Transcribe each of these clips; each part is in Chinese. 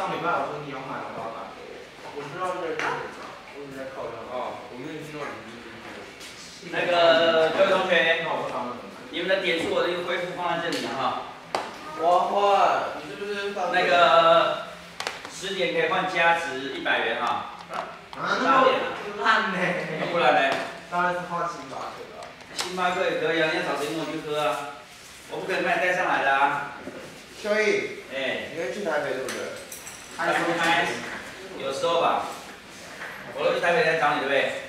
上礼拜我说你要买，我要打给我。我知道这个，我一直在靠腰。哦，我没有听到你那个各位同学，你们的点数我就恢复放在这里了哈。我换，你是不是放那个十点可以换加值一百元哈，啊，那么烂呢？不然呢？当然是花七八克了。星巴克也可以啊，你要找谁跟我去喝啊？我不可能把你带上来的啊。小易，哎，你要去台北对不对？开不开？有时候吧。我都去台北来找你对不对？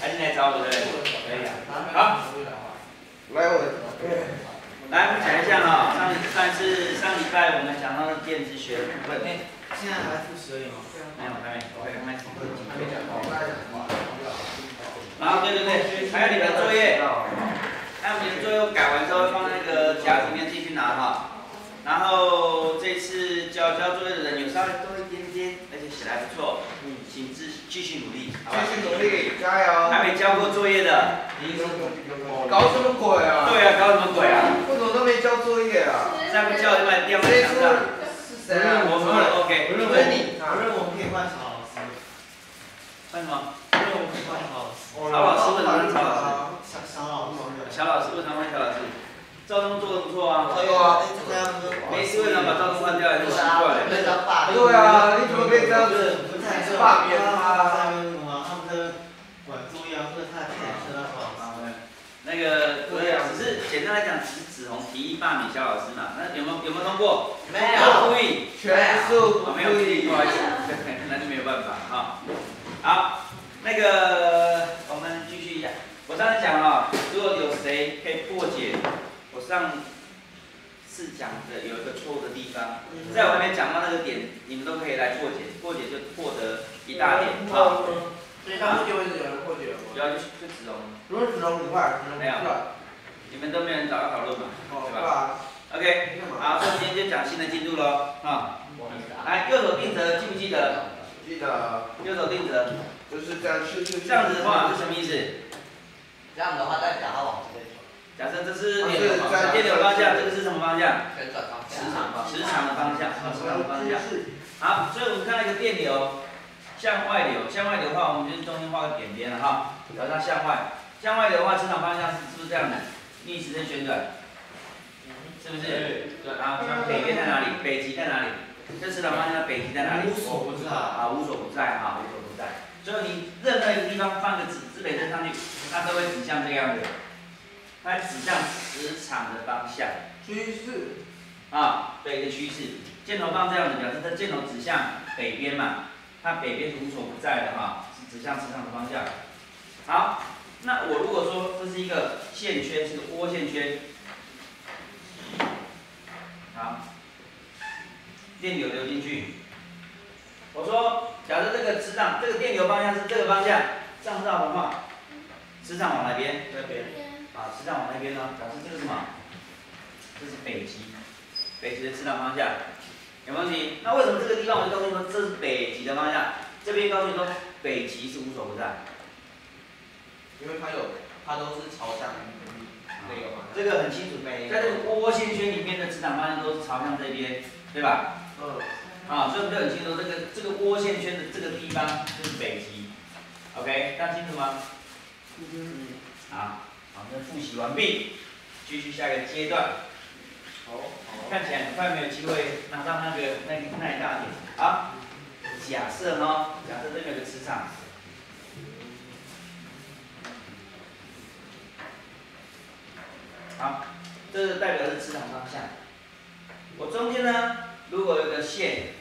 还是来找我对不对？可以啊。好，来我。来，我们讲一下哈，上上次上礼拜我们讲到的电子学的部分。现在还复习而已吗？没有，还没，我还没。还没讲。然后对对对，还有你的作业，还有你的作业改完之后放那个夹子里面继续拿哈。然后这次交交作业的人有稍微多一点点，而且写的还不错，嗯，请继继续努力，好吧？继续努力，加油！还没交过作业的，搞什么鬼啊？对啊，搞什么鬼啊？为什么都没交作业啊？再不交就把你吊在墙上。是谁啊？我说了 OK，我认为你，我认为我们可以换曹老师。换什么？我认为我们可以换曹老师。曹老师为什么是曹老师？小小老师。小老师为什么换小老师？赵东做的不错啊。对啊，这样子。没事，为什么把赵东换掉？很奇怪。对啊，对啊，你怎么可以这样子？不太是罢免他。他。为什么？他们在管作业啊，或者他太吃了好。那个，对啊，只是简单来讲，只是子红提议罢免小老师嘛。那有没有有没有通过？没有。故意。全数没有故意，不好意思，那就没有办法哈。好，那个我们继续一下。我刚才讲了，如果有谁可以破解我上次讲的有一个错误的地方，在我还没讲到那个点，你们都可以来破解，破解就获得一大点啊。所以到目前为止有人破解了吗？主要就是就子龙，如果子龙很快，子龙没有你们都没有人找到讨论嘛，哦，对吧？？OK，好，所以今天就讲新的进度喽啊。来，右手定则，记不记得？记得右手定则，就是这样，去去这样子的话是什么意思？这样的话，代表它往这边假设这是电流方向，电流方向，这个是什么方向？旋转方磁向。场方磁场的方向，磁场的方向。好，所以我们看到一个电流向外流，向外流的话，我们就是中间画个点点了哈，然后它向外，向外流的话，磁场方向是是不是这样的？逆时针旋转，是不是？对。好，那北边在哪里？北极在哪里？这磁场方向北极在哪里？无所不在啊，无所不在哈，无所不在。所以你任何一个地方放个指指北针上去，它都会指向这个样子，它指向磁场的方向。趋势，啊，对，一个趋势。箭头放这样子，表示它箭头指向北边嘛，它北边是无所不在的哈，是指向磁场的方向。好，那我如果说这是一个线圈，是个涡线圈，好，电流流进去。我说，假设这个磁场，这个电流方向是这个方向，上照的话，磁场往哪边？这边，啊，磁场往那边呢？表示这个是什么？这是北极，北极的磁场方向，有没有问题？那为什么这个地方我就告诉你说这是北极的方向？这边告诉你说北极是无所不在，因为它有，它都是朝向那个嘛。这个很清楚。在这个涡线圈里面的磁场方向都是朝向这边，对吧？嗯。啊，所以我们就很清楚，这个这个涡线圈的这个地方就是北极。OK，大家清楚吗？嗯。好，好，那复习完毕，继续下一个阶段。好，好。看起来很快没有机会拿到那个那那一大点。好，假设呢，假设这边有个磁场，好，这是代表是磁场方向。我中间呢，如果有个线，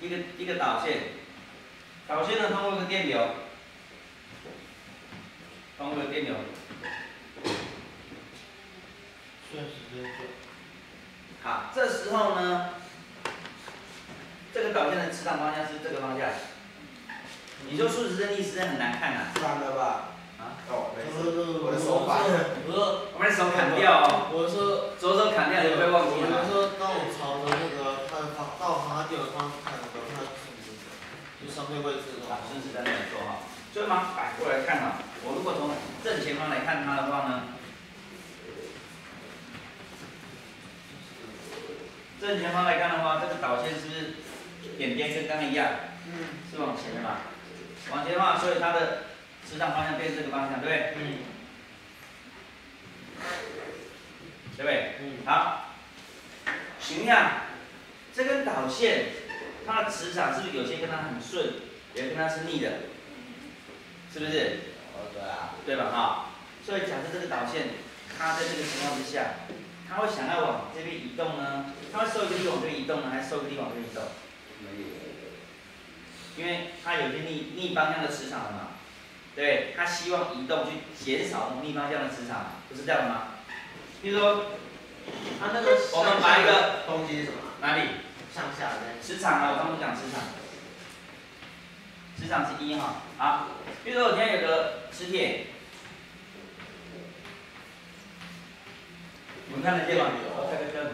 一个一个导线，导线呢通过一个电流，通过一个电流，顺时针转。好，这时候呢，这个导线的磁场方向是这个方向。你说顺时针逆时针很难看呐、反了吧？啊？哦，没我事。我的手法。我说，我们的手砍掉哦，我说，左手砍掉，你会忘记我吗？说，当我朝着那个它的方，到它电流方向看的时候，它是顺时针，就相对位置的啊，话，顺时针没有错哈。所以嘛反过来看哈，我如果从正前方来看它的话呢，正前方来看的话，这个导线是不是点点跟刚刚一样？嗯是往前的嘛？往前的话，所以它的磁场方向变这个方向，对不对？嗯对不对？嗯好，请问一下，这根导线它的磁场是不是有些跟它很顺，有些跟它是逆的？是不是？哦，对啊，对吧？哈，所以假设这个导线它在这个情况之下，它会想要往这边移动呢？它会受一个力往这边移动呢，还是受一个力往这边移动？因为它有些逆逆方向的磁场了嘛，对，它希望移动去减少逆方向的磁场，不是这样吗？比如说它那个我们把一个东西是什么？哪里向下的。磁场啊，我刚刚讲磁场，磁场是一哈，好，比如说我今天有个磁铁，你们看得见吗？我开个灯，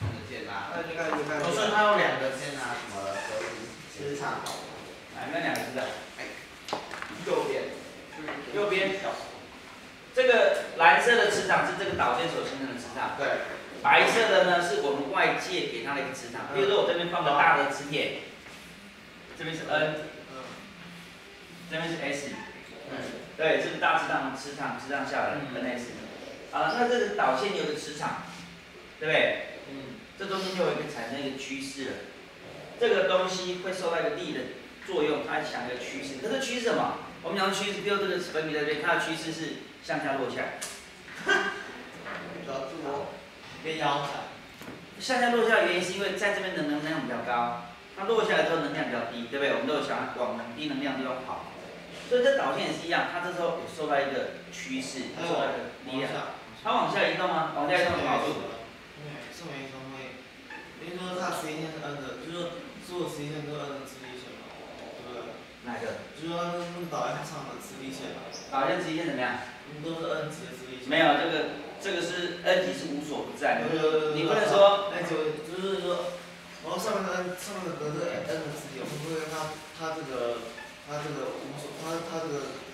看得见啊。那就看就看。我说它有两个线啊，什么磁场，来，那两个磁场，右边。右边这个蓝色的磁场是这个导线所形成的磁场，对。白色的呢是我们外界给它的一个磁场，比如说我这边放个大的磁铁，这边是 N，嗯这边是 S，嗯。对，这是大磁场磁场磁场下来嗯 N S，啊，那这个导线有个磁场，对不对？嗯。这中间就会产生一个趋势了，这个东西会受到一个力的作用，它想一个趋势。可是趋势什么？我们讲趋势，比如这个粉笔在这边，它的趋势是向下落下来，主要自我。变腰闪。向下落下的原因是因为在这边的能量比较高，它落下来之后能量比较低，对不对？我们都有想往低能量的地方跑，所以这导线也是一样，它这时候有受到一个趋势，它受到一个力量，它往下移动吗？往下移动有好处。对，上面一双会，比如说它实际线是 N 的，就是说所有实际线都是 N 的磁力线嘛，对不对？哪个？就是说那个导线上的磁力线嘛，导线直接怎么样？都是 N 级的磁力线。没有，这个这个是 N 级是无所不在的，你不能说那就就是说，然后上面的上面的格是 N 的磁铁，会不会它它这个它这个无所它它这个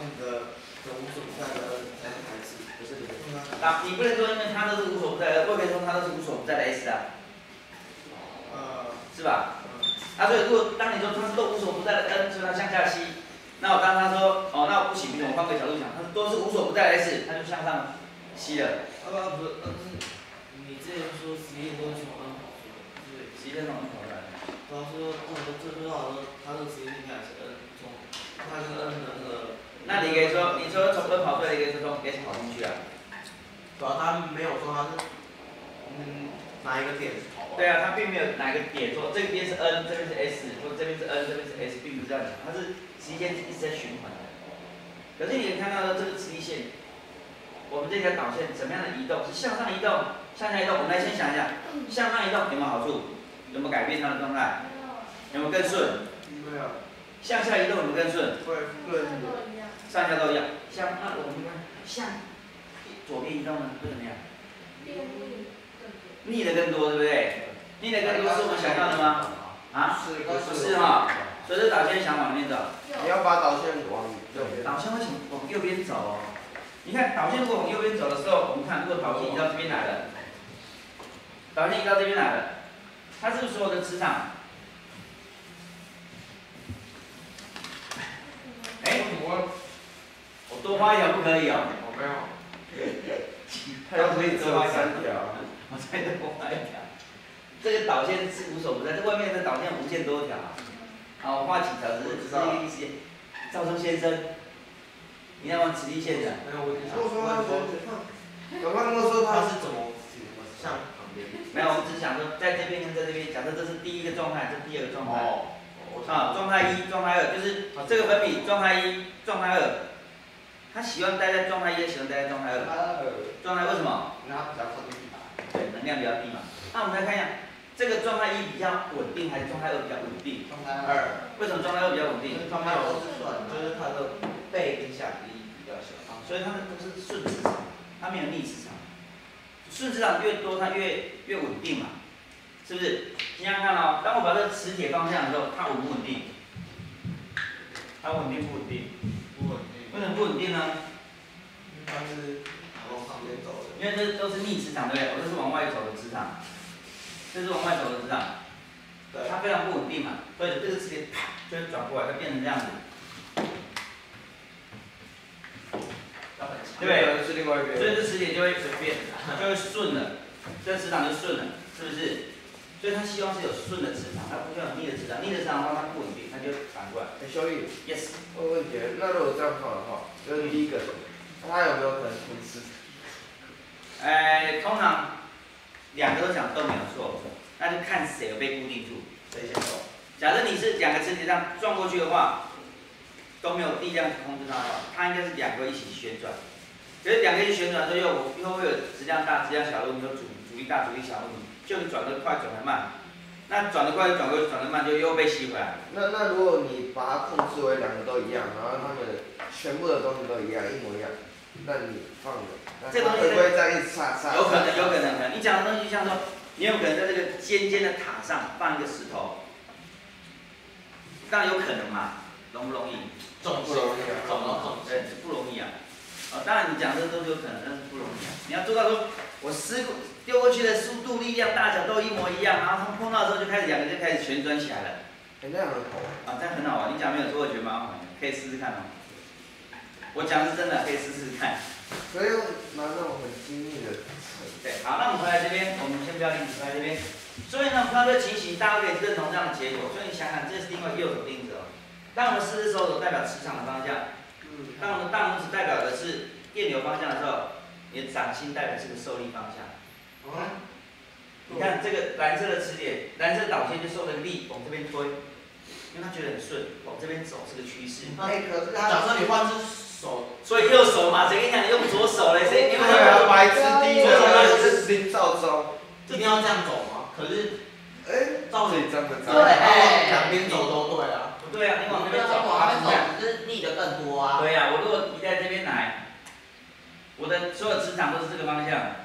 导线的的无所不在的 N 才是排斥，不是不是，对吗？啊，你不能说因为它都是无所不在的，不可以说它都是无所不在的 S 啊，呃，是吧？嗯啊，所以如果当你说他是都无所不在的 N，所以它向下吸，那我当他说哦，那我不行，我换个角度想，他都是无所不在的 S，他就向上吸了，啊不不是，呃是，你之前说实验都是从 N 跑出的，对，吸这种跑出来的。主要是说不能说这句话说它这个实验应该是 N 从它跟 N 的那个。那你可以说，你说从这跑出来，你可以说从 S 跑进去啊。主要他没有说他是，嗯，哪一个点是跑对啊，他并没有哪个点说这边是 N，这边是 S，或这边是 N，这边是 S，并不是这样讲，它是时间一直在循环的。可是你可以看到的这个磁力线，我们这条导线怎么样的移动？是向上移动，向下移动。我们来先想一下，向上移动有没有好处？有没有改变它的状态？有没有更顺？没有，向下移动有没有更顺？会更上下都一样。向那我们看向左边移动呢，会怎么样？逆的更多，对不对？逆的更多是我们想要的吗？啊？是不是哈，所以这导线想往哪边走？你要把导线往右边。导线为什么往右边走哦？你看导线如果往右边走的时候，我们看如果导线移到这边来了，导线移到这边来了，它是不是所有的磁场？哎，我我多画一条不可以哦，我没有。它要可以多画，三条。我再多画一条。这个导线是无所不在，这外面的导线无限多条啊。啊，我画几条只是只是一个意思。赵忠先生，你要往磁力线的？没有，我我说他说，我刚刚说他是怎么向旁边。没有，我只是想说，在这边跟在这边，假设这是第一个状态，这是第二个状态。哦。啊，状态一、状态二，就是这个粉笔状态一、状态二，他喜欢待在状态一，喜欢待在状态二。状态为什么？因为他比较靠近地板。对，能量比较低嘛。那我们来看一下，这个状态一比较稳定，还是状态二比较稳定？状态二。为什么状态二比较稳定？状态都是顺，就是它的背跟下力比较小。所以它们都是顺磁场，它没有逆磁场。顺磁场越多，它越越稳定嘛，是不是？你想想看哦，当我把这个磁铁放下的时候，它稳不稳定？它稳定不稳定？为什么不稳定呢？它是往旁边走的。因为这都是逆磁场，对不对？我这是往外走的磁场，这是往外走的磁场，对，它非常不稳定嘛，所以这个磁铁啪就会转过来，它变成这样子，对不对？是另外一边。所以这磁铁就会随便，就会顺了，这磁场就顺了，是不是？所以他希望是有顺的磁场，它不需要有逆的磁场，逆的磁场的话它不稳定，它就反过来。哎，小李，Yes，我有问题，那如果这样放的话，就是第一个，它有没有可能吞噬？呃，通常两个都想都没有错，那就看谁有被固定住。谁先走？假设你是两个身体这样撞过去的话，都没有力量控制它的话，它应该是两个一起旋转。可是两个一起旋转的时候，又又会有质量大、质量小的问题，有阻阻力大、主力小的问题。就你转得快、转得慢，那转得快就转过去，转得慢就又被吸回来。那那如果你把它控制为两个都一样，然后它们全部的东西都一样，一模一样，那你放的，那这东西它会不会再一直擦擦？有可能，有可能，可能。你讲的东西就像说，你有可能在这个尖尖的塔上放一个石头，当然有可能嘛，容不容易？重不容易啊怎么重对，不容易啊。啊，当然你讲这都是有可能，但是不容易啊。你要做到说，我施过丢过去的速度、力量、大小都一模一样，然后它碰到之后就开始两个就开始旋转起来了。哎，那样很好。啊，这样很好玩。你讲没有错，我觉得蛮好玩的，可以试试看哦。我讲的是真的，可以试试看。所以用拿那种很精密的，对，好，那我们回来这边，我们先不要离题，回来这边。所以呢，看到这个情形，大家可以认同这样的结果。所以你想想，这是另外右手定则。当我们四只手指代表磁场的方向，嗯，当我们大拇指代表的是电流方向的时候，你的掌心代表是个受力方向。啊，你看这个蓝色的磁铁，蓝色导线就受了力往这边推，因为它觉得很顺，往这边走是个趋势。哎，可是它假设你换只手，所以右手嘛，谁跟你讲你用左手嘞？谁？因为对啊，他白痴第一左手是林兆忠，一定要这样走吗？可是哎，照理这样的对，哎两边走都对啊。不对啊，你往那边走，往那边走，只是逆的更多啊。对呀、我如果移在这边来，我的所有磁场都是这个方向，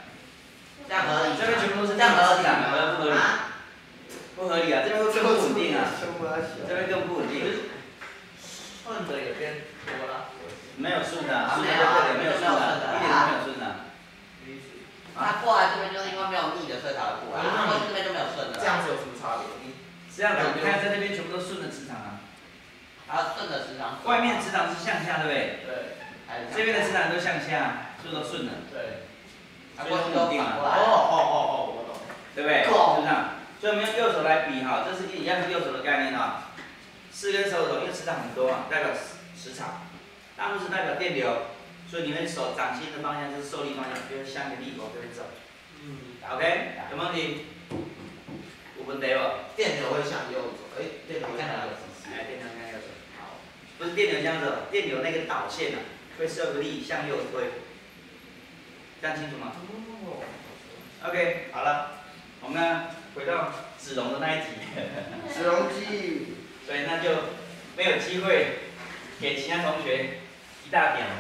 这样合理吗。这边全部都是这样合理这样合不合理？啊不合理啊，这边会更不稳定啊，这边更不稳定，顺的也变多了。没有顺的没有顺的没有顺的啊，一点都没有顺的啊。他过来这边就是因为没有逆的，所以才会过来。然后这边就没有顺的。这样子有什么差别？你这样子，你看在那边全部都顺的磁场啊，还有顺的磁场。外面磁场是向下，对不对？对，这边的磁场都向下，是不是都顺的？对。所以都稳定啊，过来。哦哦哦哦，我懂。对不对？是够不是啊？所以我们用右手来比哈，这是一样是右手的概念哈。四根手指头，因为磁场很多嘛，代表磁场。大拇指代表电流，所以你们手掌心的方向就是受力方向，就是向着力往这边走。嗯，OK，有没有问题？有问题不？电流会向右走，哎，电流会向右走。哎，电流向右走。好，不是电流向右走，电流那个导线啊，会受个力向右推。这样清楚吗哦。？OK，好了，我们呢回到子龙的那一集。子龙记，所以那就没有机会给其他同学一大点了。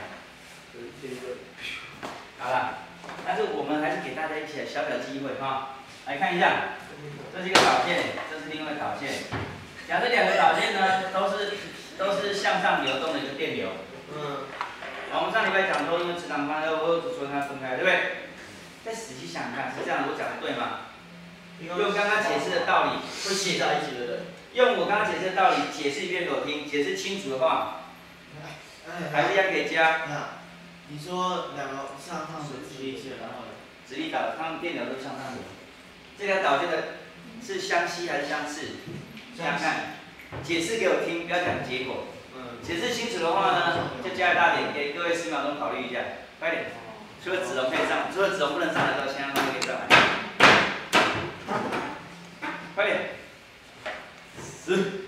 好了，但是我们还是给大家一些小小机会哈，来看一下，这是一个导线，这是另外一个导线。讲这两个导线呢，都是都是向上流动的一个电流。嗯，我们上礼拜讲说，因为磁场方向我只说它分开，对不对？再仔细想想看，是这样，我讲的对吗？用刚刚解释的道理，会写在一起的人。用我刚刚解释的道理解释一遍给我听，解释清楚的话，哎，还是要给加，你说两个向上的直立线，然后呢？直立导，它们电流都向上流。这条导线的是相吸还是相斥？想想看，解释给我听，不要讲结果。嗯。解释清楚的话呢，就加一大点，给各位十秒钟考虑一下，快点。除了子龙可以上，除了子龙不能上来之后，其他都可以上来。快点。十。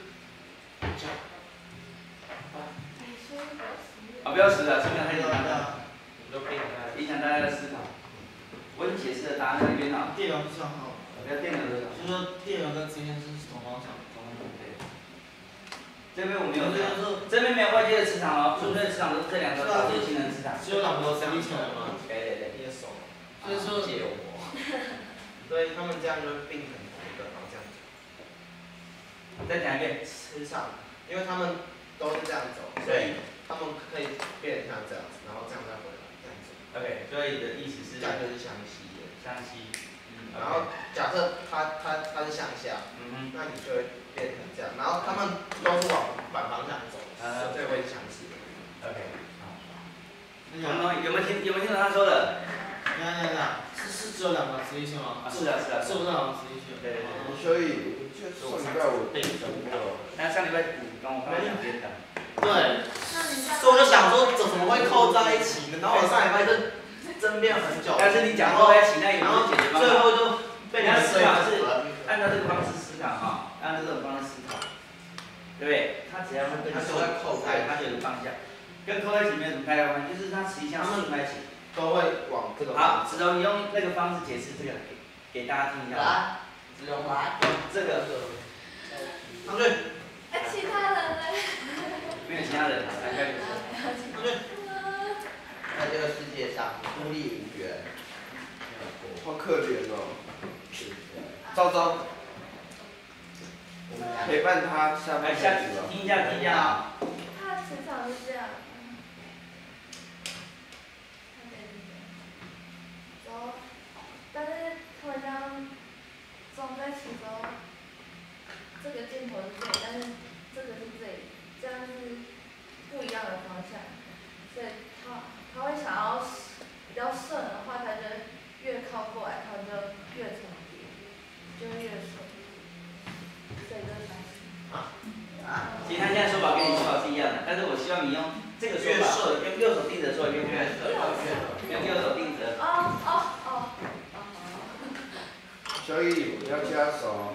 啊，不要死了，十秒太紧张了，都可以看。影响大家的思考。我已经解释了，答案在里边了。电流是向上，不要电脑的。就是说电脑跟直线是。这边我们有这边没有外界的磁场哦，纯粹的磁场都是这两个导线性能磁场。只有两个直立起来吗？对对对。你的手。所以说借我。所以他们这样就并成同一个方向。再讲一遍。磁场，因为他们都是这样走，所以他们可以变成像这样子，然后这样再回来，这样子。OK，所以的意思是这样就是相吸的。相吸。嗯然后假设它它它是向下，嗯哼那你就会变成这样，然后他们都是往反方向走，啊所以会相似。哼，OK，好。有没有有没有听有没有听懂他说的？你看看看，是是只有两个直立线吗？啊，是的，是的，是不是两个直立线？对对对。所以我上礼拜我背整个，那上礼拜五跟我放两边的，对，所以我就想说，怎么会扣在一起呢？然后我上礼拜就争辩很久，但是你讲过在一起，那也没有解决方法。最后就被你们思考是。按照这个方式思考哈，按照这种方式思考，对不对？他只要会跟他就会扣开他就有个方向，跟扣在一起没有什么太大关系，就是他实际上顺在一起。都会往这个好，方向。子龙，你用那个方式解释这个给给大家听一下。来，只用来。用这个上去，哎，其他人呢？没有其他人，大概就是。上去。在这个世界上孤立无援，好可怜哦。昭昭我们俩陪伴他下来，半下辈子了。听一下，听一下。他磁场是这样。走，但是他们将装在其中，这个镜头是这里，但是这个是这里，这样是不一样的方向，所以他他会想要比较顺的话，他就越靠过来，他就越重叠，就会越顺，所以就是相信。其实他现在说法跟你说法是一样的，但是我希望你用这个说法，用右手定则做，用右手用右手定则。哦哦哦哦。所以你要加手，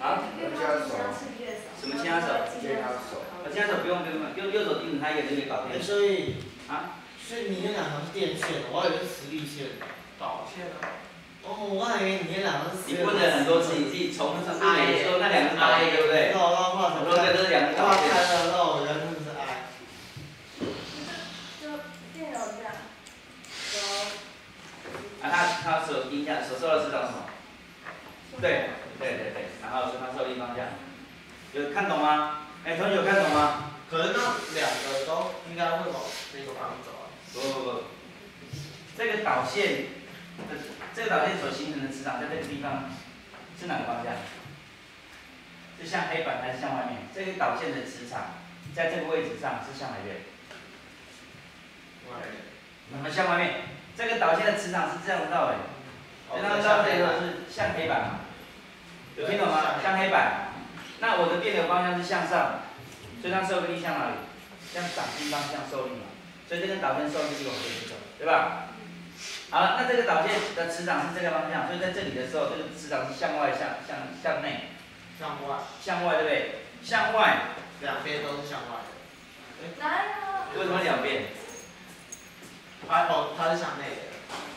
啊越靠近相似越少。什么加手加手。我现在手不用不用，用右手定着它一个就可以搞定。所以啊，所以你那两条是电线，我还以为是磁力线。导线啊。哦，我还以为你那两个是。你问了很多次，你自己重复说那两个导线对不对？然后然后后来我说这是两个导，线。看了，那我原来真的是爱。就电流这样，走。啊，他他手定下手受的是叫什么？对对对对，然后是他受力方向，有看懂吗？哎，同学有看懂吗？可能那两个都应该会往这个方向走啊。不不不，这个导线，这个导线所形成的磁场在这个地方是哪个方向？是向黑板还是向外面？这个导线的磁场在这个位置上是向哪边？外。那么向外面。这个导线的磁场是这样的道理，所以它的道理是向黑板嘛？有听懂吗？向黑板。那我的电流方向是向上，所以它受力向哪里？向掌心方向受力嘛。所以这根导线受力就往这边走，对吧？好了，那这个导线的磁场是这个方向，所以在这里的时候，这个磁场是向外、向向向内、向外，向外，对不对？向外，两边都是向外的。哪有？为什么两边？它哦，它是向内的。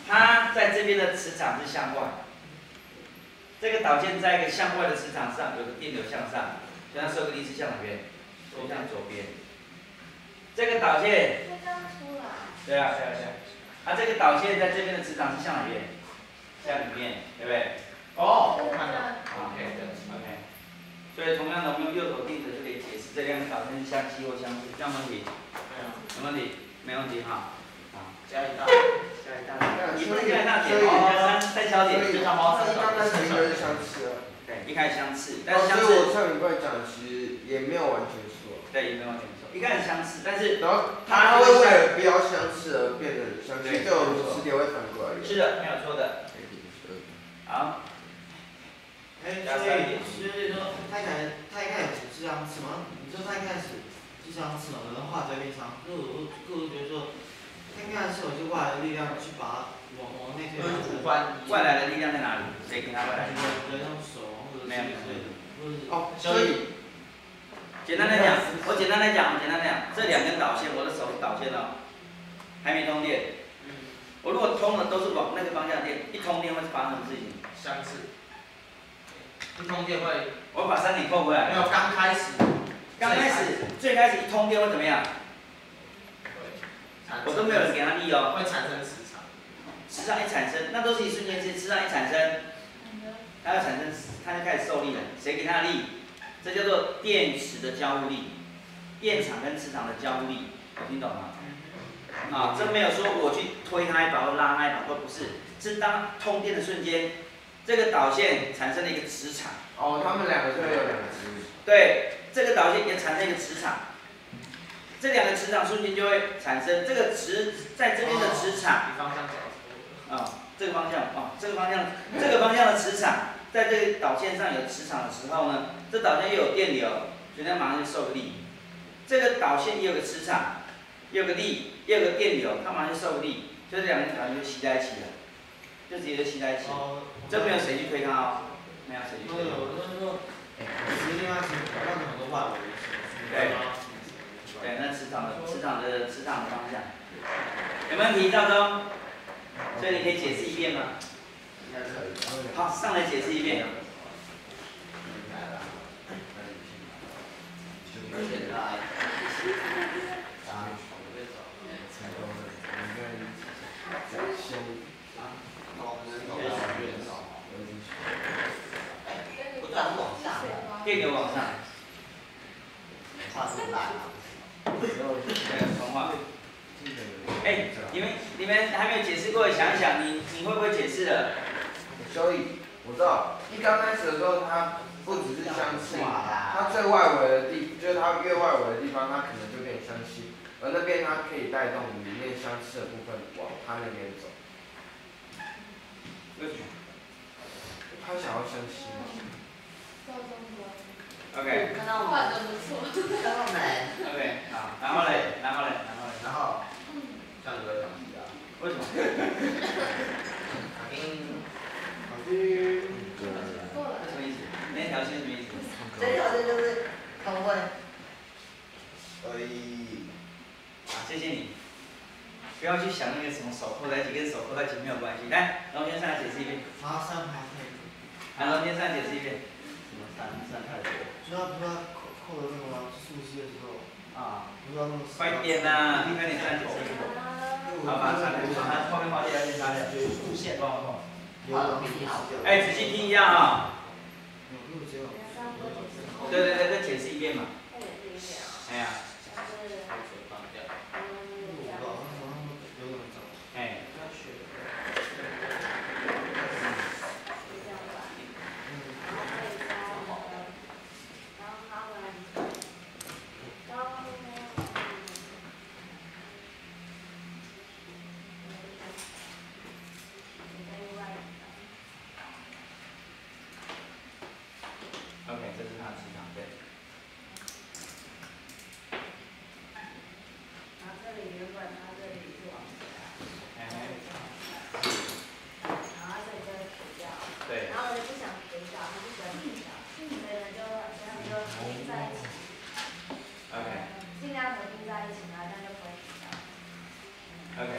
它在这边的磁场是向外，这个导线在一个向外的磁场上，有个电流向上，所以它受个力是向哪边？都向左边。这个导线。对啊，对啊，对啊。它这个导线在这边的磁场是向哪边？向里面，对不对？哦，我看到。OK，对，OK。所以同样的，我们用右手定则就可以解释这两个导线是相吸或相似，这样问题？没有。有问题？没问题哈。好，加一大。加一大点，你不能加一大点哦，三三小点，所以刚刚前一个是相似啊。对，一开始相似，但哦，是相所以我似，上礼拜讲其实也没有完全错。对，也没有完全错，一开始相似，但是然后他会为了不要相似而变得相似，对就有磁铁会反过来。是的，没有错的。好，哎，所以所以说，他一开始他一开始是相似吗？你说他一开始是相似嘛？然后画在面上，可我可我觉得说，他应该是有些外来的力量去把它往往内推。主观外来的力量在哪里？谁给他外来的力量？人用手或者哦，所以简单来讲，我简单来讲，我简单来讲，这两根导线，我的手导线哦，还没通电。我如果通了都是往那个方向电，一通电会发生什么事情？相似。一通电会我把三点扣回来。没有刚开始，刚开始最开始一通电会怎么样？我都没有人给他力哦。会产生磁场。磁场一产生，那都是一瞬间是，磁场一产生，它要产生，它就开始受力了。谁给它的力？这叫做电池的交互力，电场跟磁场的交互力，有听懂吗？啊，这没有说我去推它一把或拉它一把，都不是，是当通电的瞬间，这个导线产生了一个磁场，哦，他们两个就会有两个值。对，这个导线也产生一个磁场，这两个磁场瞬间就会产生这个磁在这边的磁场。啊、这个方向啊、这个方向，这个方向的磁场，在这个导线上有磁场的时候呢，这导线又有电流，所以它马上就受个力。这个导线也有个磁场，也有个力，也有个电流，它马上就受个力，所以这两个导线就吸在一起了，就直接就吸在一起。哦，这没有谁去推它哦，没有谁去推它。那有就是说，实际上其实让很多外围对对，那磁场的磁场的磁场的方向，有没有问题？赵忠，所以你可以解释一遍吗？应该可以。好，上来解释一遍。不断往下，电流往上，画出来。哎，你们你们还没有解释过，想一想，你你会不会解释的？所以我知道，一刚开始的时候，它不只是相吸，它最外围的地，就是它越外围的地方，它可能就跟你相吸，而那边它可以带动里面相似的部分往它那边走。为什么他想要相吸吗？，？OK 看到我们，画的不错。看到没，OK，好，然后嘞，然后嘞，然后嘞，然后这样就会想起啊。为什么？嗯，过了。什么意思？那条线什么意思？这条线就是他们会，呃，好，谢谢你。不要去想那个什么手扣在一起，跟手扣在一起没有关系。来，龙先上来解释一遍。爬山爬太多，来，龙先上来解释一遍。什么山山太多，就他不是扣扣的那个吗？溯溪的时候，啊。快点呐、后面画掉，先擦掉。路线帮我好的比你好。哎，仔细听一下啊、哦。对对对，再解释一遍嘛。哎呀，我不知道，他们有点早。哎，OK，这是它的磁场，对。哎哎，对，然后我就不想肥皂，他就喜欢硬条，所以呢就这样就合并在一起，OK 尽量合并在一起，然后这样就不会肥皂。OK，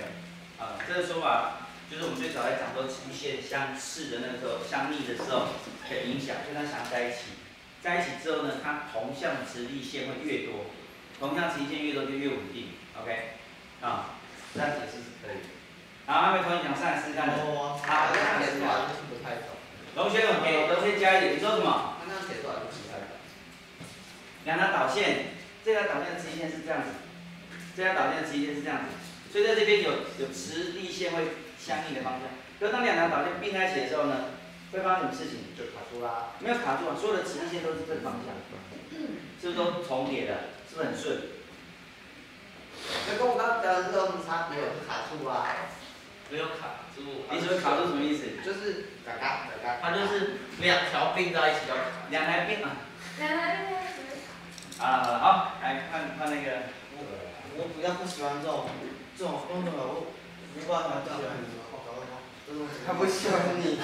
啊，这个说法就是我们最早在讲说磁线相似的那个时候，相逆的时候的影响，就它想在一起，在一起之后呢，它同向磁力线会越多，同向磁力线越多就越稳定，OK，啊，这样解释是可以的。好，还没同你讲上来试试看的。哦，好，这样写出来就听不太懂，龙学勇给龙学加一点，你说什么？那样写出来就听不太懂。两条导线，这条导线的磁力线是这样子，这条导线的磁力线是这样子，所以在这边有有磁力线会相应的方向。可是当两条导线并在一起的时候呢，会发生什么事情？就卡住啦。没有卡住啊，所有的磁力线都是这个方向，是不是都重叠的？是不是很顺？那跟我刚刚讲的这个差别有卡住啊，没有卡住，你所谓卡住什么意思？就是嘎嘎嘎嘎，它就是两条并在一起叫卡。两台并啊，两个人好了好来看看那个，我我比较不喜欢这种这种风格，我没办法这样。这种他不喜欢你。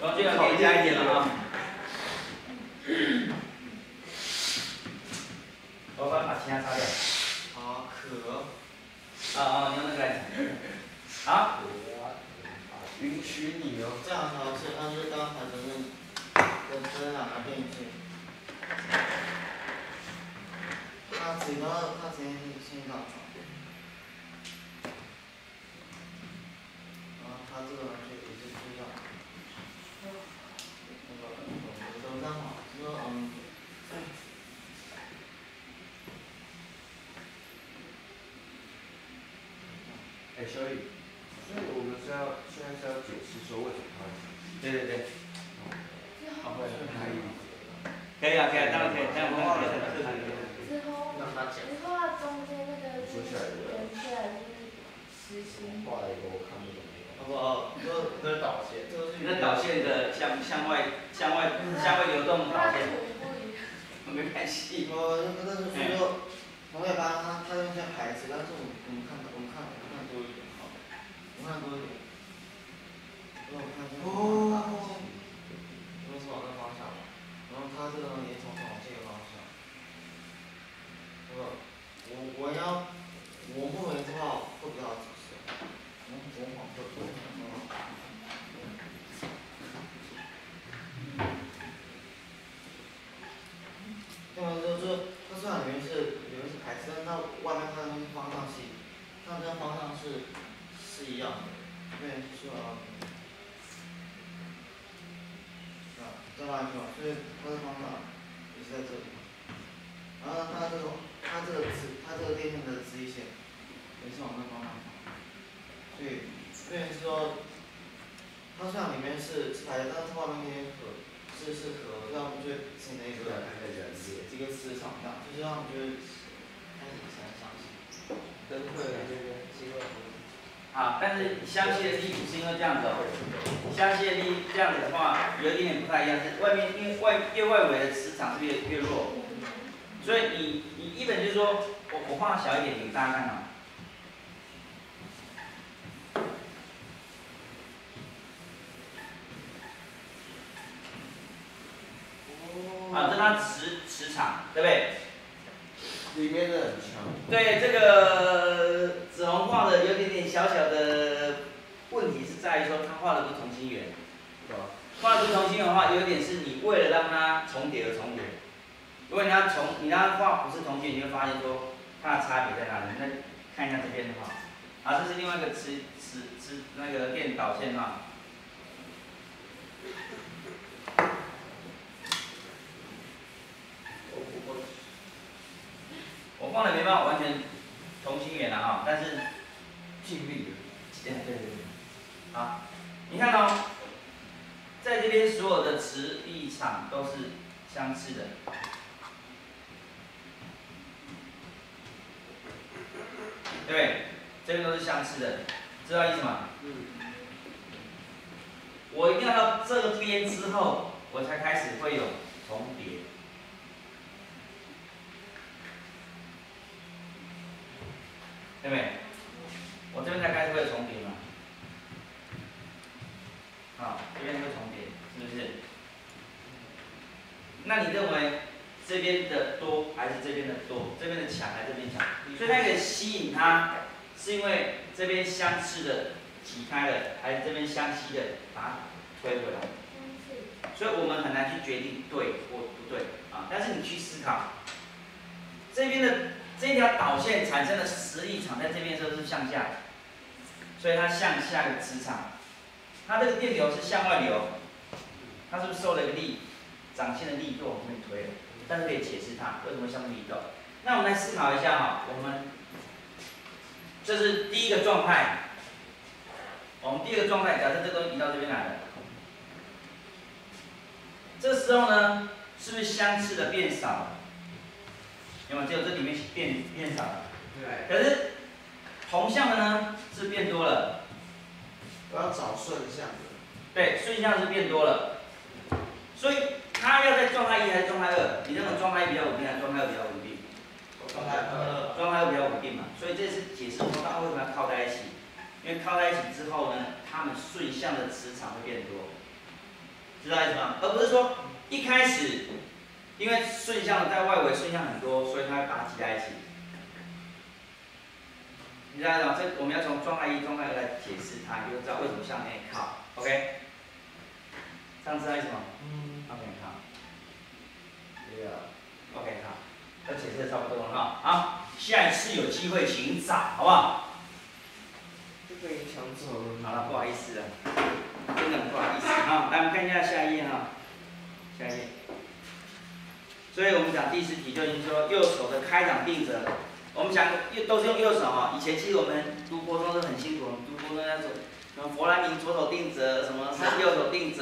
龙学勇可以加一点了啊。我把把其他擦掉。好可。啊啊，你用那个来讲。好。允许你哦。这样条线，它是刚才的那跟这两个变线。它只能它只能先上床。然后他这个呢就也是这样。那个我都就说嗯。哎，小雨，所以我们是要现在是要解释说为什么他对对对对。以啊，可以啊，当然可以，当然可以很自然的。之后让他讲。你画中间那个是说起来的圆圈还是实心？画了一个我看不懂那个。好不好？这这是导线，这个是你的导线的向向外向外向外流动的导线。没关系。我那个那个是说，同学班他他用一些牌子，但是我们我们看我们看我们看多一点好，我们看多一点。让我看一下。哦。都是往那方向，然后它这个呢也从往这个方向。那么我我要我目前的话会比较仔细，我我往这边。那么就是它虽然里面是里面是牌子，但是它外面它的那个方向是，它这个方向是是一样的，对，是啊。啊，在外面嘛，所以它的方向也是在这里。然后它这个它这个直它这个电线的直立线也是往那方向跑，所以变成说，它虽然里面是是牌子，但是它外面那些壳是是壳，这样就是那个。一个磁场上，就是让觉得开始才相信。灯会这个机会。好，但是相吸的力是因为这样子哦，相吸的力这样子的话，有一点点不太一样，是外面因为外越外围的磁场是越越弱，所以你你一本就是说我我画小一点给大家看啊。啊，这它磁磁场，对不对？里面的很强。对，这个紫红画的有点点小小的问题是在于说，他画的不同心圆。对吧？画的不同心圆的话，有点是你为了让它重叠而重叠。如果你要重，你让它画不是同心圆，你会发现说它的差别在哪里？那看一下这边的话，啊，这是另外一个磁磁磁那个电导线哈。我放的没办法完全同心圆了哈，但是尽力了。对对对对，好，你看哦，在这边所有的磁力场都是相似的，对？这边都是相似的，知道意思吗？嗯。我一定要到这边之后，我才开始会有重叠。对不对？我这边才开始会有重叠嘛，好，这边会重叠，是不是？那你认为这边的多还是这边的多？这边的强还是这边强？所以那个吸引它，是因为这边相似的挤开了，还是这边相吸的把它推回来？所以我们很难去决定对或不对啊。但是你去思考，这边的。这条导线产生的实力场在这边的时候是向下，所以它向下的磁场，它这个电流是向外流，它是不是受了一个力，掌心的力度往这边推了？但是可以解释它为什么向内移动。那我们来思考一下哈，我们这是第一个状态，我们第二个状态，假设这都移到这边来了，这时候呢，是不是相似的变少了？有没有？只有这里面变变少了。对。可是同向的呢是变多了。我要找顺向的。对，顺向是变多了。所以它要在状态一还是状态二？你认为状态一比较稳定还是状态二比较稳定？状态二。状态二比较稳定嘛。所以这是解释说它为什么要靠在一起。因为靠在一起之后呢，它们顺向的磁场会变多。知道意思吗？而不是说一开始。因为顺向在外围顺向很多，所以它会把它挤在一起。你知道吗？这我们要从状态一、状态二来解释它，你就知道为什么向内靠。OK？这样知道意思吗？嗯。OK，好。对啊。OK，好。这解释的差不多了哈。好，下一次有机会请找，好不好？这个影响走了。好了，不好意思了，真的不好意思。好，来我们看一下下一页哈。下一页。所以我们讲第十题就已经说右手的开掌定则，我们讲右都是用右手哈。以前其实我们读国中都很辛苦，读国中那种什么弗兰明左手定则，什么右手定则，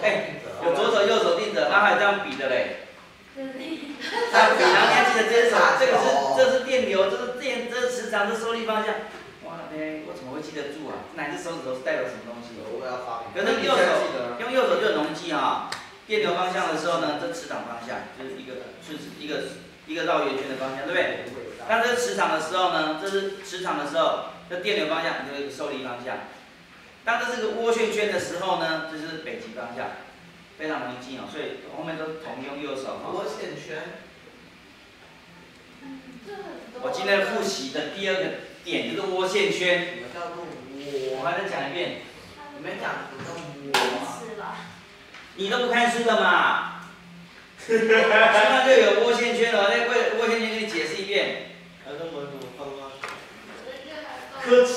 哎，有左手右手定则，那还这样比的嘞。就是你然后你还记得这是什么？这个是这是电流，这是电，这是磁场，这是受力方向。哇，哎，我怎么会记得住啊？哪只手指头是代表什么东西？我要发明。可是右手用右手就很容易记啊。电流方向的时候呢，这磁场方向就是一个顺一个一个绕圆圈的方向，对不对？当这是磁场的时候呢，这是磁场的时候，这电流方向就是一个受力方向。当这是个涡旋圈的时候呢，这是北极方向，非常容易记哦。所以后面都同用右手哈。涡旋圈。我今天复习的第二个点就是涡线圈。什么叫做我还再讲一遍。你们讲什么叫涡？你都不看书的嘛？书上就有涡线圈了，那为涡线圈给你解释一遍。还是我怎么放上去？科技。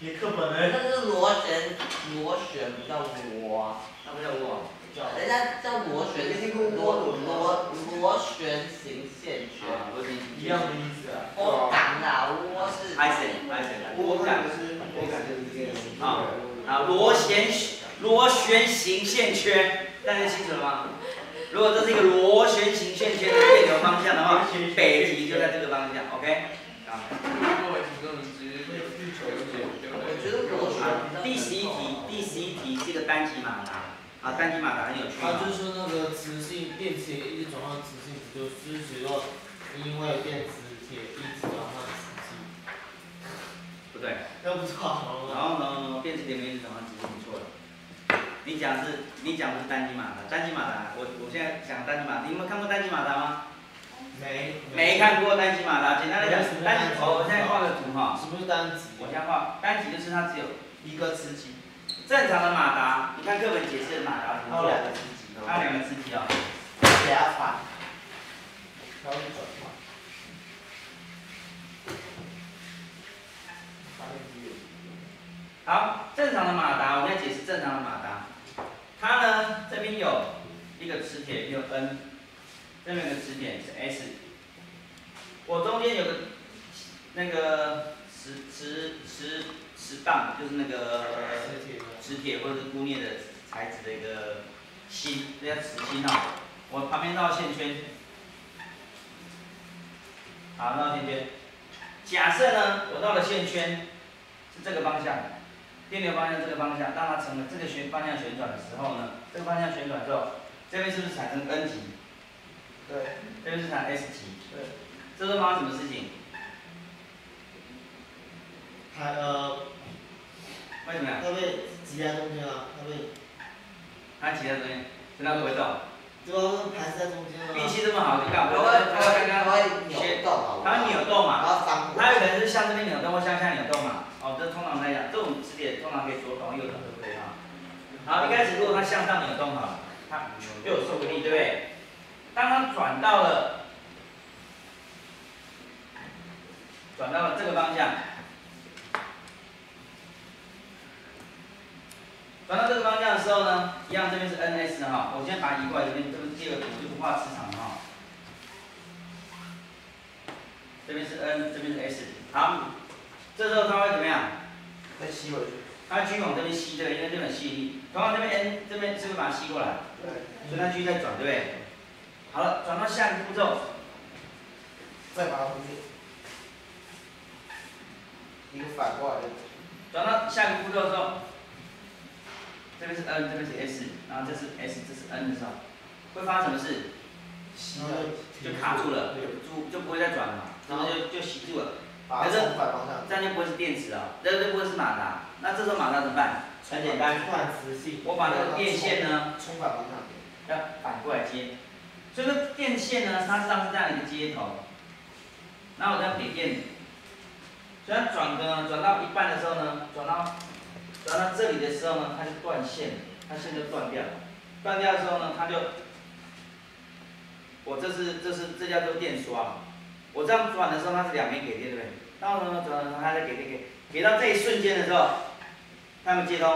你课本呢？那是螺旋，螺旋不叫螺，那不叫涡。人家叫螺旋，螺螺螺旋形线圈。一样的意思啊。涡感啦，涡是。I see, I see. 涡感是涡感就是这样。啊啊，螺旋螺旋形线圈，大家清楚了吗？如果这是一个螺旋形线圈的电流方向的话，北极就在这个方向，OK？啊。我觉得螺旋。第十一题，第十一题是一个单极马达。啊，单极马达很有趣。啊，就是说那个磁性电磁铁一直转换磁性质，就是说因为电磁铁一直转换磁性。不对。都不错。然后呢，电磁铁没一直转换磁性，错了。你讲是，你讲的是单极马达。单极马达，我我现在讲单极马达，你们看过单极马达吗？没。没看过单极马达，简单来讲，单极。我现在画个图哈。什么是单极？我先画，单极就是它只有一个磁极。正常的马达，你看课本解释的马达，它有两个磁极，它有两个磁极哦。给它反，调转换。好，正常的马达，我现在解释正常的马达。它呢，这边有一个磁铁，有 N，这边有个磁铁是 S。我中间有个那个磁磁磁磁棒，就是那个磁铁或者是钴镍的材质的一个芯，这叫磁芯哈。我旁边绕线圈，好，绕线圈。假设呢，我绕了线圈是这个方向。电流方向这个方向，当它成了这个旋方向旋转的时候呢，这个方向旋转之后，这边是不是产生 N 极？对。这边是产 S 极。对。这是发生什么事情？它呃。为什么呀？它被挤在中间了，它被。它挤在中间，所以它不会动。主要是排在中间了。运气这么好，你看，我刚刚刚刚扭动它会扭动嘛？它有可能是向这边扭动或向下扭动嘛？哦，这通常来讲，这种磁铁通常可以左转右转对不对哈。好，一开始如果它向上扭动哈，它就有受力，对不对？当它转到了转到了这个方向，转到这个方向的时候呢，一样这边是 N S 哈，我先把它移过来这边，这个这个图就不画磁场了哈。这边是 N，这边是 S，好。这时候它会怎么样？再吸回去。它继续往这边吸，对，因为这边吸引力。同样这边 N 这边是不是把它吸过来？对。所以它继续在转，对不对？好了，转到下一个步骤，再把它回去。一个反过来的。转到下一个步骤的时候，这边是 N，这边是 S，然后这是 S，这是 N 的时候，会发生什么事？吸了。就卡住了，就就不会再转了嘛，然后就就吸住了。这样就不会是电池了，这就不会是马达。那这时候马达怎么办？很简单，我把这个电线呢，冲反方向，要反过来接。所以说电线呢，它实际上是这样一个接头，然后我再给电，所以它转的转到一半的时候呢，转到转到这里的时候呢，它就断线，它线就断掉了。断掉的时候呢，它就，我这是这是这叫做电刷。我这样转的时候，它是两边给电，对不对？然后呢，转转，它再给电给，给到这一瞬间的时候，它有没接通？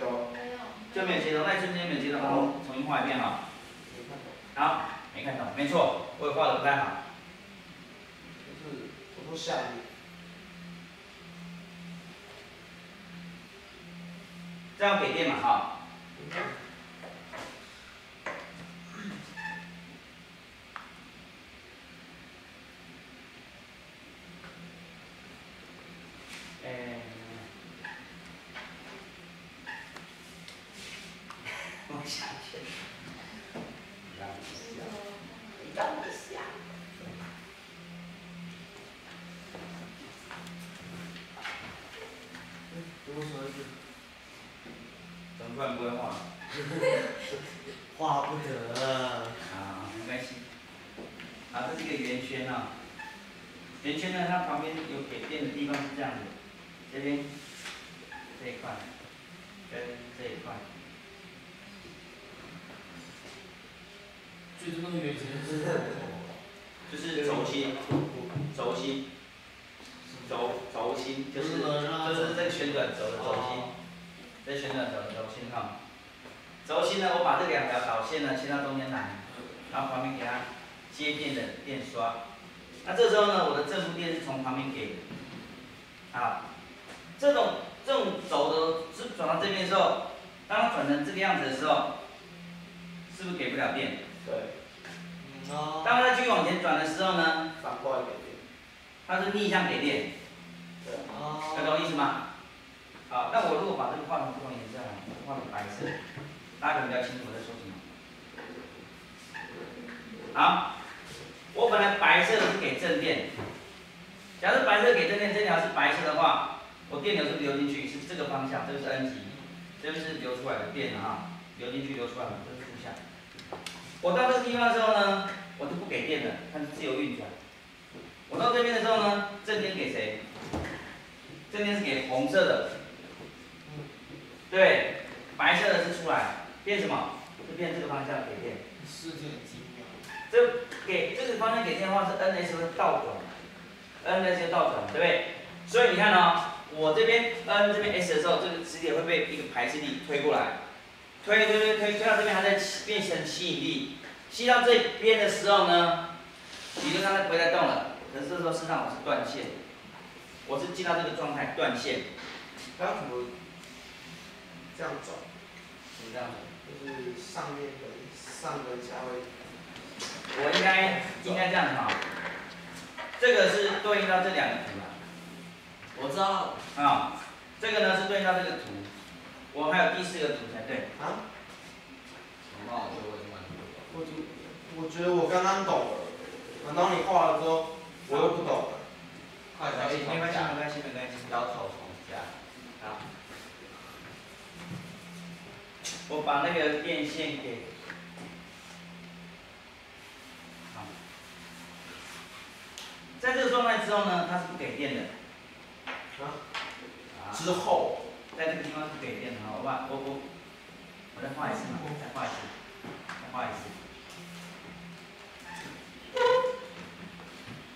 有。没有。就没有接通，那一瞬间没有接通，我重新画一遍哈。好，没看懂，没错，我也画的不太好。就是我说下一这样给电嘛哈。我想起来，让一下，让。我说的是，咱们不能画，画不得。啊，没关系。啊，这是一个圆圈啊。圆圈呢，它旁边有给电的地方是这样子。这边这一块跟这一块。最终那个圆圈是就是轴心，轴心，轴轴心就是就是这个旋转轴的轴心，这旋转轴的轴心哈。轴心呢，我把这两条导线呢牵到中间来，然后旁边给它接电的电刷。那这时候呢，我的正负电是从旁边给的。啊，这种这种轴的是转到这边的时候，当它转成这个样子的时候，是不是给不了电？对。嗯哦。当它继续往前转的时候呢，反过来给电。它是逆向给电，对。哦。有懂意思吗？好，那我如果把这个画成不同颜色，画成白色，大家可能比较清楚我在说什么。好，我本来白色的是给正电，假设白色给正电，这条是白色的话，我电流是流进去是这个方向，这个是 N 极，这个是流出来的电啊，流进去流出来的，这是负向。我到这个地方的时候呢，我就不给电了，它是自由运转。我到这边的时候呢，正电给谁？正电是给红色的，对，白色的是出来，变什么？就变这个方向给电。世界奇妙。这给这个方向给电的话是 N S 是倒转，N S 倒转，对不对？所以你看哦，我这边 N 这边 S 的时候，这个磁铁会被一个排斥力推过来，推推推推推到这边，它在变成吸引力，吸到这边的时候呢，理论上它不会再动了。可是这时候事实上我是断线，我是进到这个状态断线。它怎么这样转？怎么这样子？就是上面的上跟下位。我应该应该这样子哈，这个是对应到这两个图嘛。我知道。啊，这个呢是对应到这个图，我还有第四个图才对。啊？那我觉得我刚刚懂了，等到你画了之后，我又不懂了。快没关系没关系没关系没关系。要求重加。好。我把那个电线给。好。在这个状态之后呢，它是不给电的。啊？之后。在这个地方是不给电的哈，我把我我我再画一次嘛，再画一次，再画一次。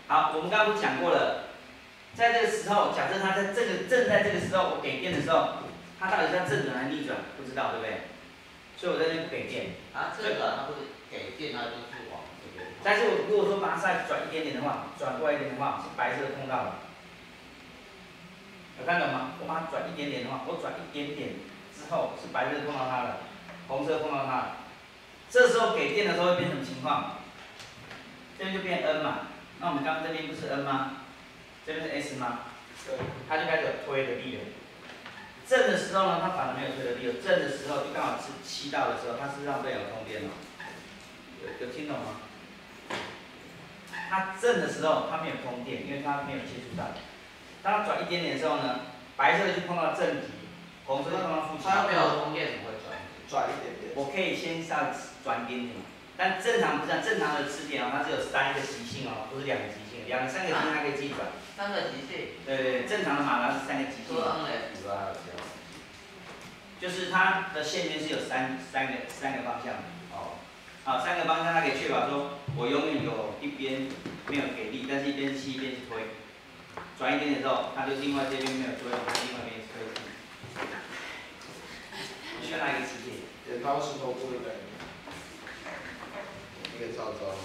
好，我们刚刚不是讲过了，在这个时候，假设它在这个正在这个时候我给电的时候，它到底是要正转还是逆转？不知道，对不对？所以我在这边不给电。啊，这个它不是给电，它就是往这边。但是我如果说把它再转一点点的话，转过来一点的话，是白色的通道了。有看懂吗？我把它转一点点的话，我转一点点之后是白色碰到它了，红色碰到它了。这时候给电的时候会变什么情况？这边就变 N 嘛。那我们刚刚这边不是 N 吗？这边是 S 吗？对。它就开始推的力了。正的时候呢，它反而没有推的力了。正的时候就刚好是七道的时候，它是让对有通电了。有有听懂吗？它正的时候它没有通电，因为它没有接触到。当它转一点点的时候呢，白色的就碰到正极，红色就碰到负极。它没有通电怎么会转？转一点点。我可以先上转一点点，但正常不是正常的磁铁哦，它只有三个极性哦，不是两个极性，两个三个极性它可以自己转。三个极性。对对，正常的马达是三个极性。就是它的线圈是有三三个三个方向的哦，好三个方向它可以确保说，我永远有一边没有给力，但是一边是吸一边是推，转一点点之后，它就另外这边没有作用，另外一边是推。我需要哪一个磁铁？剪刀石头布的概念。一个照招，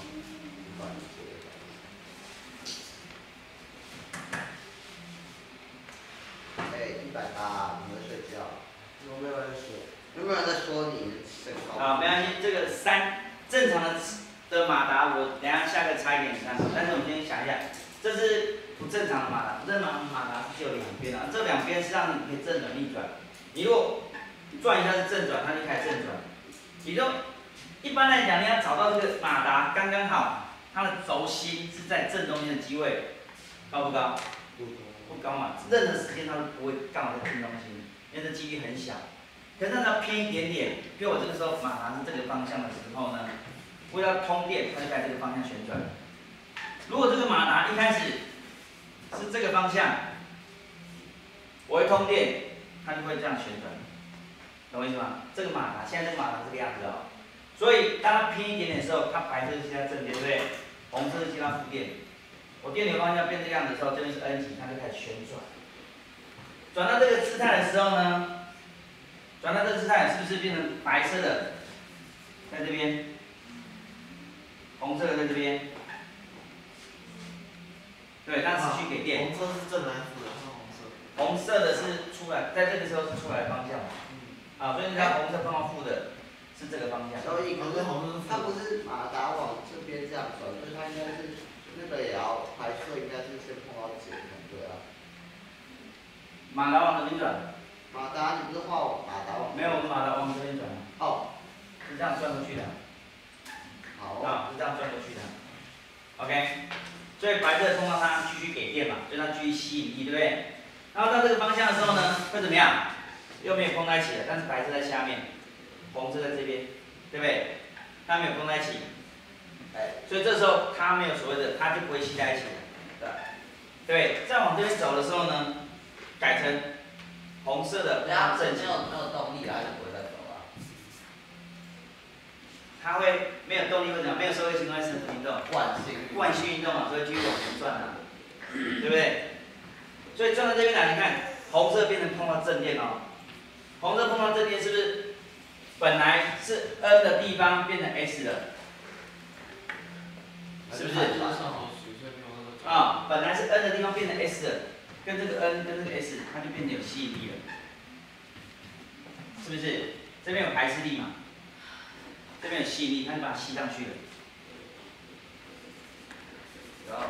哎，一百八，你们睡觉。有没有人说？有没有人在说你身高？啊，没关系，这个三正常的的马达，我等下下个差一点看。但是我们先想一下，这是正常的马达，正常的马达是只有两边的，这两边是让你可以正转逆转。你如果转一下是正转，它就开始正转；也就一般来讲，你要找到这个马达刚刚好，它的轴心是在正中间的机位，高不高？不高嘛，任何时间它都不会刚好在正中心，因为这几率很小。可是它偏一点点，比如我这个时候马达是这个方向的时候呢，为了通电，它就在这个方向旋转。如果这个马达一开始是这个方向，我一通电，它就会这样旋转，懂我意思吗？这个马达现在这个马达这个样子哦，所以当它偏一点点的时候，它白色是接到正电，对不对？红色是接到负电。我电流方向变这个样子的时候，这边是 N 极，它就开始旋转。转到这个姿态的时候呢，转到这个姿态是不是变成白色的，在这边，红色的在这边，对，它持续给电。红色是正来负的，是红色。红色的是出来，在这个时候是出来的方向嘛，啊，所以你看红色放到负的，是这个方向。所以可是红色是它。不是马达往这边这样转，所以它应该是那个也要白色应该是先碰到减才对啊。马达往哪边转？马达你不是画我马达往没有，我们马达往这边转，哦，是这样转过去的，好，啊，是这样转过去的。OK，所以白色碰到它继续给电嘛，所以它继续吸引力，对不对？然后到这个方向的时候呢，会怎么样？又没有碰在一起了，但是白色在下面，红色在这边，对不对？它没有碰在一起，哎，所以这时候它没有所谓的，它就不会吸在一起了，对吧对，再往这边走的时候呢，改成红色的这样正极，没有没有动力啊，就不会再走了。它会没有动力，会怎样？没有社会情况下是运动，惯性惯性运动嘛，所以继续往前转啊，对不对？所以转到这边来，你看红色变成碰到正电哦，红色碰到正电是不是本来是 N 的地方变成 S 了？是不是？啊，本来是 N 的地方变成 S 了，跟这个 N 跟这个 S，它就变得有吸引力了，是不是？这边有排斥力嘛，这边有吸引力，它就把它吸上去了，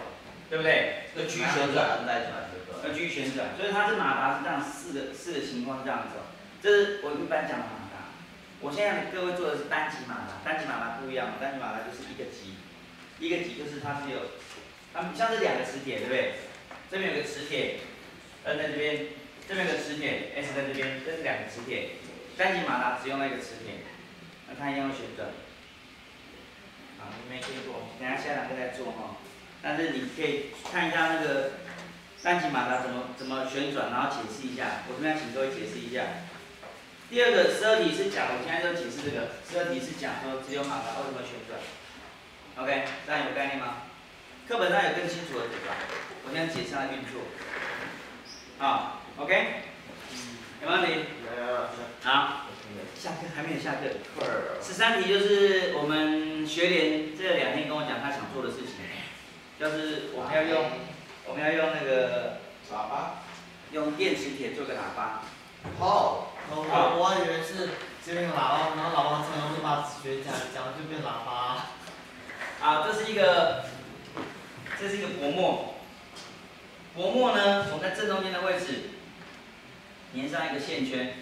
对不对？要继续旋转。要继续旋转，所以它这马达是这样四个四个情况是这样子哦。这是我一般讲的马达，我现在各位做的是单极马达，单极马达不一样，单极马达就是一个极，一个极就是它是有，它们像是两个磁铁，对不对？这边有个磁铁，N 在这边，这边有个磁铁，S 在这边，这是两个磁铁。单极马达只用那个磁铁，那它一样会旋转。啊，你没听过，等下下堂课再做哈。但是你可以看一下那个单极马达怎么怎么旋转，然后解释一下。我这边请各位解释一下。第二个十二题是讲，我现在就解释这个。十二题是讲说只有马达为什么旋转。OK，这样有概念吗？课本上有更清楚的解吧？我现在解释它运作。好，OK，有没有问题？好，下课还没有下课。十三题就是我们学联这两天跟我讲他想做的事情，就是我们要用我们要用那个喇叭，用电磁铁做个喇叭。哦，我我我还以为是这边有喇叭，然后喇叭声，然后就把学讲讲就变喇叭。啊，这是一个，这是一个薄膜。薄膜呢，我们在正中间的位置粘上一个线圈，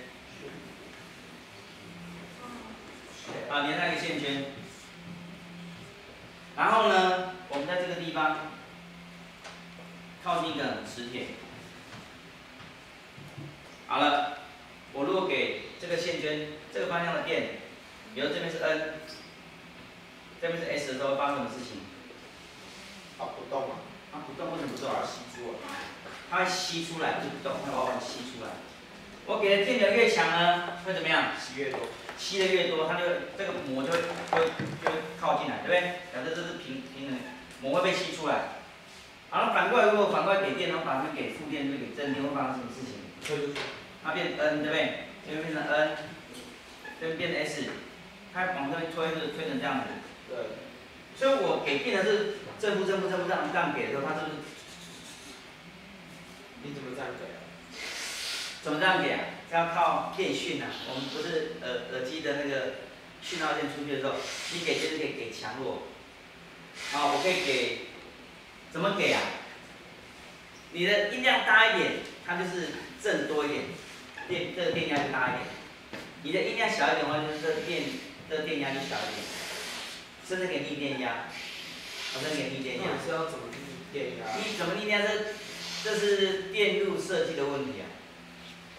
啊，连上一个线圈。然后呢，我们在这个地方靠近一个磁铁。好了，我如果给这个线圈这个方向的电，比如这边是 N，这边是 S 的时候，会发生什么事情？它不动啊，它不动，为什么不动把？它吸住了。它会吸出来，就不动，它会把它吸出来。我给的电流越强呢，会怎么样？吸越多，吸的越多，它就这个膜就会就会就会靠近来，对不对？假设这是平平衡，膜会被吸出来。好了反过来，如果反过来给电，然后把它给负电，就给正电，会发生什么事情？推出去。它变 N，对不对？这边变成 N，这边变成 S，它往这边推是推成这样子。对，所以我给电的是正负正负正负这样这样给的时候，它是不是你怎么这样给啊？怎么这样给啊？这要靠电讯啊。我们不是耳耳机的那个讯号线出去的时候，你给就是可以给强弱。好，我可以给，怎么给啊？你的音量大一点，它就是振多一点，电这个电压就大一点。你的音量小一点的话，就是这个电这个电压就小一点，甚至给逆电压，我甚至给逆电压。那你是要怎么去电压？你怎么逆电压？这这是电路设计的问题啊。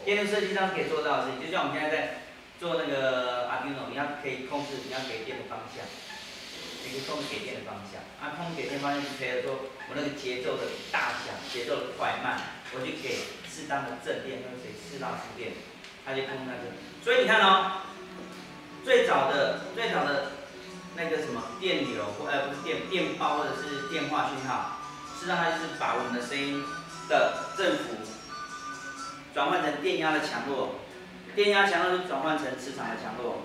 电路设计上可以做到的事情，就像我们现在在做那个 Arduino，你要可以控制你要给电的方向，你可以控制给电的方向。啊，控制给电方向就可以说我那个节奏的大小、节奏的快慢，我就给适当的正电跟谁适当负电，它就控制在这。所以你看哦，最早的最早的那个什么电流或呃不是电电报或者是电话讯号，实际上它就是把我们的声音的振幅转换成电压的强弱，电压强弱就转换成磁场的强弱，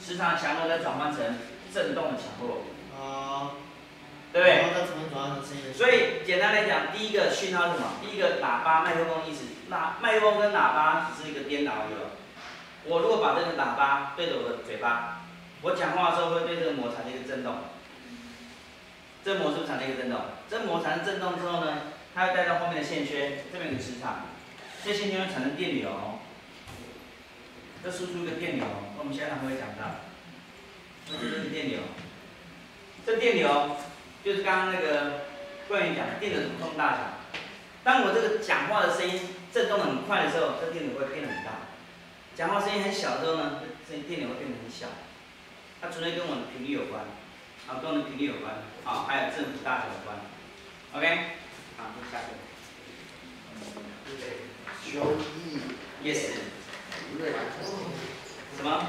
磁场的强弱再转换成振动的强弱，啊，对。所以简单来讲，第一个讯号是什么？第一个喇叭、麦克风意思，喇麦克风跟喇叭只是一个颠倒而已了。我如果把这个喇叭对着我的嘴巴，我讲话的时候会对这个膜产生一个震动，这个膜是不是产生一个震动？这个膜产生震动之后呢，它会带到后面的线圈，这边有个磁场，这线圈会产生电流，这输出一个电流那，我们下堂会讲到，这就是电流，这电流就是刚刚那个关于讲的电的流动大小。当我这个讲话的声音震动的很快的时候，这电流会变得很大；讲话声音很小的时候呢，这电流会变得很小。它纯粹跟我的频率有关，啊，跟我的频率有关，啊，还有振幅大小有关。OK，好，下一 Joe Yee. Yes, sir. Tamam.